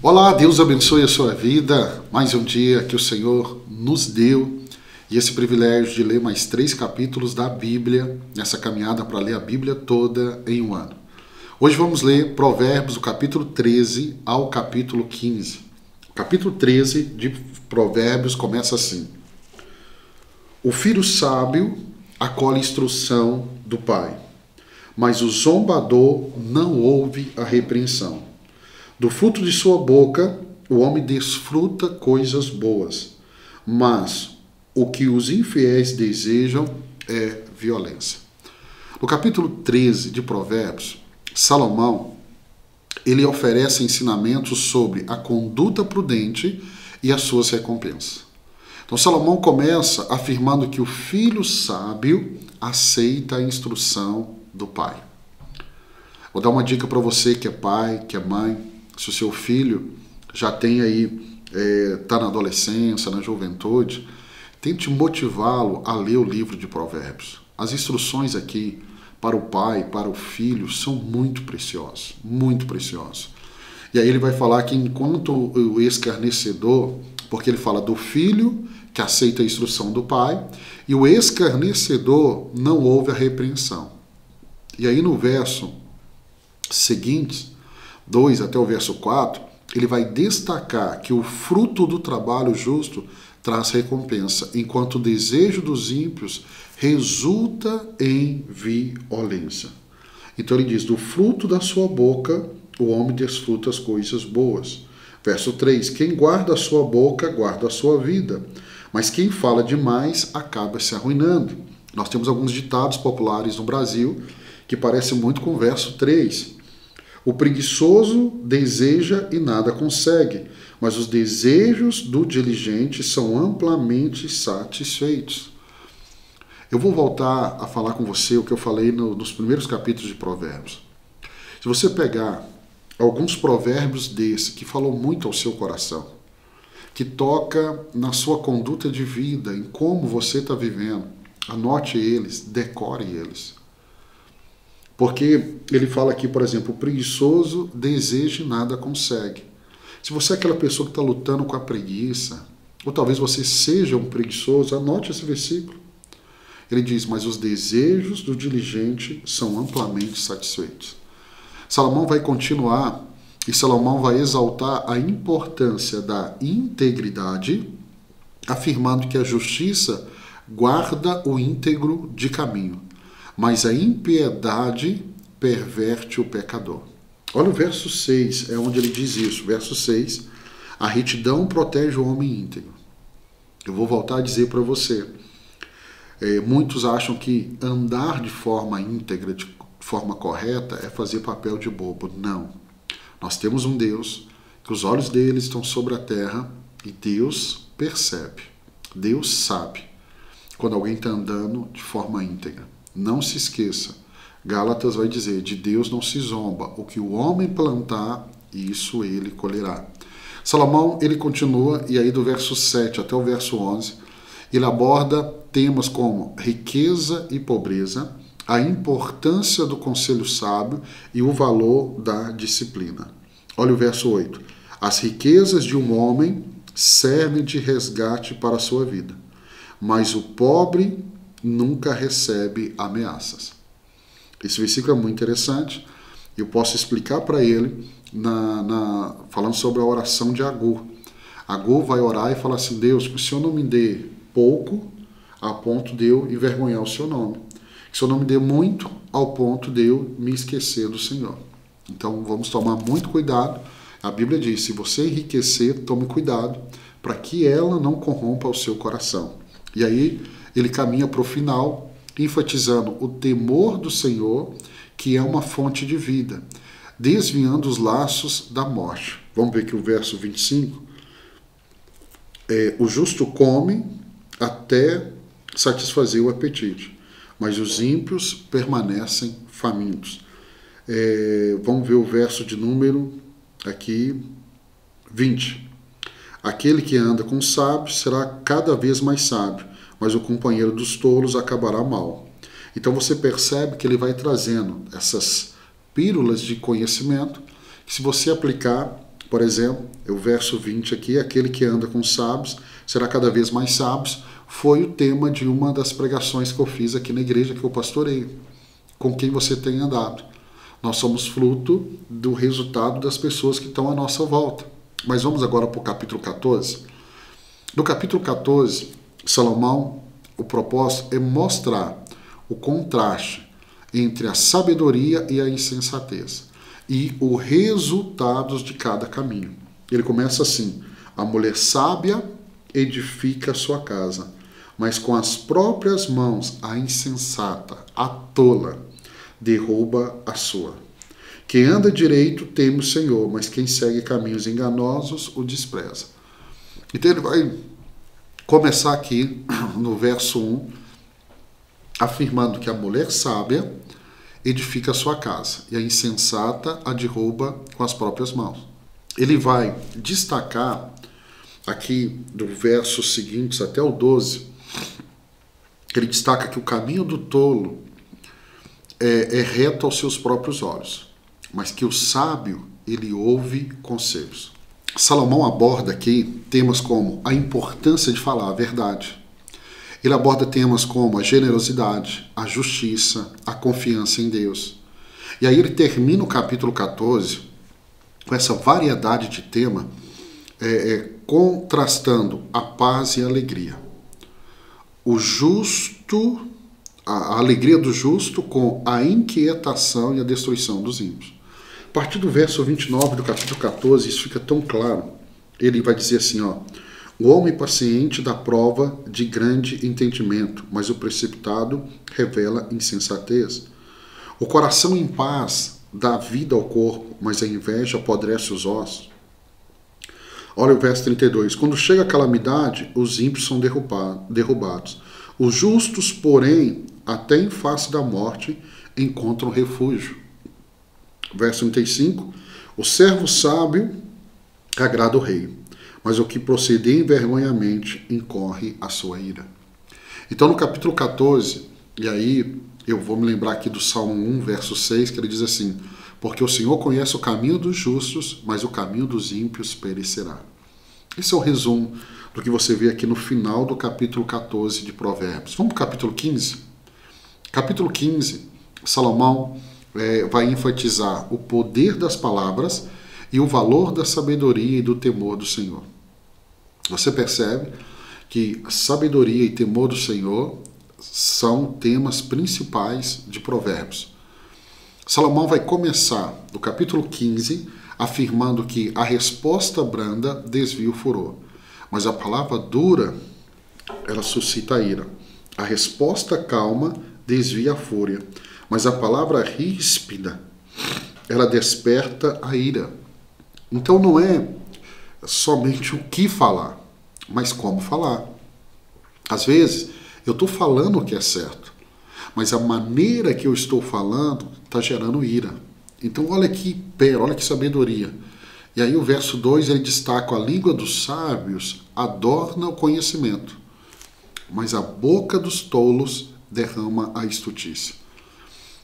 Olá, Deus abençoe a sua vida. Mais um dia que o Senhor nos deu e esse privilégio de ler mais três capítulos da Bíblia, nessa caminhada para ler a Bíblia toda em um ano. Hoje vamos ler Provérbios, do capítulo 13 ao capítulo 15. O capítulo 13 de Provérbios começa assim: O filho sábio acolhe instrução do pai, mas o zombador não ouve a repreensão. Do fruto de sua boca o homem desfruta coisas boas, mas o que os infiéis desejam é violência. No capítulo 13 de Provérbios, Salomão ele oferece ensinamentos sobre a conduta prudente e as suas recompensas. Então Salomão começa afirmando que o filho sábio aceita a instrução do pai. Vou dar uma dica para você que é pai, que é mãe, se o seu filho já tem aí está é, tá na adolescência, na juventude, tente motivá-lo a ler o livro de Provérbios. As instruções aqui para o pai, para o filho, são muito preciosas, muito preciosas. E aí ele vai falar que enquanto o escarnecedor, porque ele fala do filho que aceita a instrução do pai, e o escarnecedor não ouve a repreensão. E aí no verso seguinte, 2 até o verso 4, ele vai destacar que o fruto do trabalho justo traz recompensa, enquanto o desejo dos ímpios resulta em violência. Então ele diz: do fruto da sua boca o homem desfruta as coisas boas. Verso 3: Quem guarda a sua boca, guarda a sua vida, mas quem fala demais acaba se arruinando. Nós temos alguns ditados populares no Brasil que parecem muito com o verso 3. O preguiçoso deseja e nada consegue, mas os desejos do diligente são amplamente satisfeitos. Eu vou voltar a falar com você o que eu falei no, nos primeiros capítulos de Provérbios. Se você pegar alguns provérbios desse que falou muito ao seu coração, que toca na sua conduta de vida, em como você está vivendo, anote eles, decore eles. Porque ele fala aqui, por exemplo, o preguiçoso deseja e nada consegue. Se você é aquela pessoa que está lutando com a preguiça, ou talvez você seja um preguiçoso, anote esse versículo. Ele diz: Mas os desejos do diligente são amplamente satisfeitos. Salomão vai continuar e Salomão vai exaltar a importância da integridade, afirmando que a justiça guarda o íntegro de caminho mas a impiedade perverte o pecador. Olha o verso 6, é onde ele diz isso. Verso 6: A retidão protege o homem íntegro. Eu vou voltar a dizer para você. É, muitos acham que andar de forma íntegra, de forma correta, é fazer papel de bobo. Não. Nós temos um Deus que os olhos dele estão sobre a terra e Deus percebe, Deus sabe quando alguém está andando de forma íntegra. Não se esqueça. Gálatas vai dizer: de Deus não se zomba. O que o homem plantar, isso ele colherá. Salomão, ele continua, e aí do verso 7 até o verso 11, ele aborda temas como riqueza e pobreza, a importância do conselho sábio e o valor da disciplina. Olha o verso 8. As riquezas de um homem servem de resgate para a sua vida, mas o pobre nunca recebe ameaças. Esse versículo é muito interessante. Eu posso explicar para ele na, na, falando sobre a oração de Agur. Agur vai orar e falar assim: Deus, que o Senhor não me dê pouco a ponto de eu envergonhar o seu nome. Que o Senhor não me dê muito ao ponto de eu me esquecer do Senhor. Então vamos tomar muito cuidado. A Bíblia diz: se você enriquecer, tome cuidado para que ela não corrompa o seu coração. E aí ele caminha para o final, enfatizando o temor do Senhor, que é uma fonte de vida, desviando os laços da morte. Vamos ver aqui o verso 25. É, o justo come até satisfazer o apetite, mas os ímpios permanecem famintos. É, vamos ver o verso de número aqui 20. Aquele que anda com sábios será cada vez mais sábio, mas o companheiro dos tolos acabará mal. Então você percebe que ele vai trazendo essas pílulas de conhecimento que, se você aplicar, Por exemplo, o verso 20 aqui, aquele que anda com sábios será cada vez mais sábio, foi o tema de uma das pregações que eu fiz aqui na igreja que eu pastorei. Com quem você tem andado. Nós somos fruto do resultado das pessoas que estão à nossa volta. Mas vamos agora para o capítulo 14. No capítulo 14, Salomão, o propósito é mostrar o contraste entre a sabedoria e a insensatez e os resultados de cada caminho. Ele começa assim: a mulher sábia edifica a sua casa, mas com as próprias mãos a insensata, a tola, derruba a sua. Quem anda direito teme o Senhor, mas quem segue caminhos enganosos o despreza. Então ele vai começar aqui no verso 1, afirmando que a mulher sábia edifica a sua casa e a insensata a derruba com as próprias mãos. Ele vai destacar aqui do verso seguintes até o 12, ele destaca que o caminho do tolo é, é reto aos seus próprios olhos, mas que o sábio ele ouve conselhos. Salomão aborda aqui temas como a importância de falar a verdade. Ele aborda temas como a generosidade, a justiça, a confiança em Deus. E aí ele termina o capítulo 14 com essa variedade de tema, é, é, contrastando a paz e a alegria. O justo a alegria do justo com a inquietação e a destruição dos ímpios. Partir do verso 29 do capítulo 14, isso fica tão claro. Ele vai dizer assim, ó: O homem paciente dá prova de grande entendimento, mas o precipitado revela insensatez. O coração em paz dá vida ao corpo, mas a inveja apodrece os ossos. Olha o verso 32. Quando chega a calamidade, os ímpios são derrubados. Os justos, porém, até em face da morte, encontram refúgio. Verso 35: O servo sábio agrada o rei, mas o que proceder envergonhamente incorre a sua ira. Então, no capítulo 14, e aí eu vou me lembrar aqui do Salmo 1, verso 6, que ele diz assim: Porque o Senhor conhece o caminho dos justos, mas o caminho dos ímpios perecerá. Esse é o resumo do que você vê aqui no final do capítulo 14 de Provérbios. Vamos para o capítulo 15? Capítulo 15, Salomão é, vai enfatizar o poder das palavras e o valor da sabedoria e do temor do Senhor. Você percebe que sabedoria e temor do Senhor são temas principais de Provérbios. Salomão vai começar no capítulo 15 afirmando que a resposta branda desvia o furor, mas a palavra dura ela suscita a ira. A resposta calma desvia a fúria, mas a palavra ríspida, ela desperta a ira. Então não é somente o que falar, mas como falar. Às vezes, eu estou falando o que é certo, mas a maneira que eu estou falando está gerando ira. Então, olha que pera, olha que sabedoria. E aí, o verso 2 ele destaca: a língua dos sábios adorna o conhecimento, mas a boca dos tolos derrama a estutice.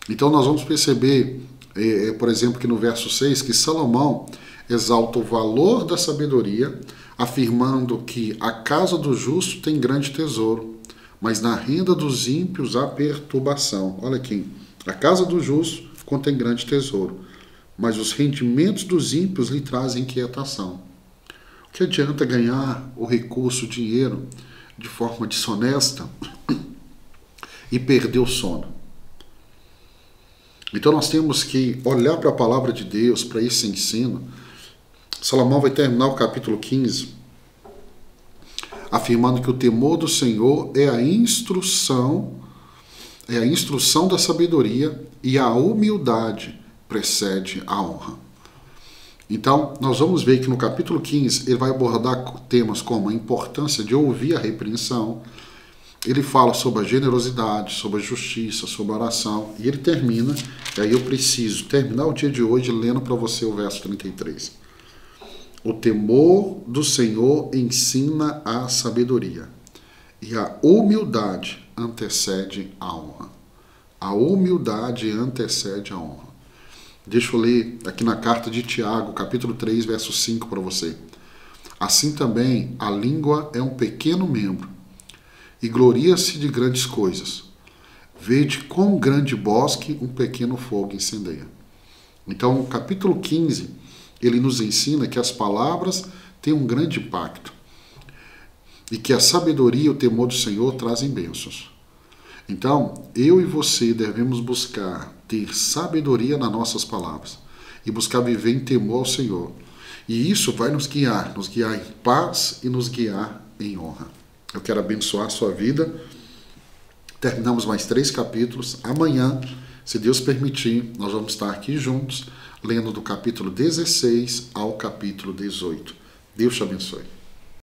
Então nós vamos perceber, é, por exemplo, que no verso 6, que Salomão exalta o valor da sabedoria, afirmando que a casa do justo tem grande tesouro, mas na renda dos ímpios há perturbação. Olha aqui, a casa do justo contém grande tesouro, mas os rendimentos dos ímpios lhe trazem inquietação. O que adianta ganhar o recurso, o dinheiro, de forma desonesta e perder o sono. Então nós temos que olhar para a palavra de Deus, para esse ensino. Salomão vai terminar o capítulo 15 afirmando que o temor do Senhor é a instrução, é a instrução da sabedoria e a humildade precede a honra. Então, nós vamos ver que no capítulo 15 ele vai abordar temas como a importância de ouvir a repreensão, ele fala sobre a generosidade, sobre a justiça, sobre a oração, e ele termina, e aí eu preciso terminar o dia de hoje lendo para você o verso 33. O temor do Senhor ensina a sabedoria, e a humildade antecede a honra. A humildade antecede a honra. Deixa eu ler aqui na carta de Tiago, capítulo 3, verso 5 para você. Assim também a língua é um pequeno membro e gloria-se de grandes coisas. Vede quão grande bosque um pequeno fogo incendeia. Então, o capítulo 15, ele nos ensina que as palavras têm um grande impacto e que a sabedoria e o temor do Senhor trazem bênçãos. Então, eu e você devemos buscar ter sabedoria nas nossas palavras e buscar viver em temor ao Senhor. E isso vai nos guiar, nos guiar em paz e nos guiar em honra. Eu quero abençoar a sua vida. Terminamos mais três capítulos. Amanhã, se Deus permitir, nós vamos estar aqui juntos, lendo do capítulo 16 ao capítulo 18. Deus te abençoe.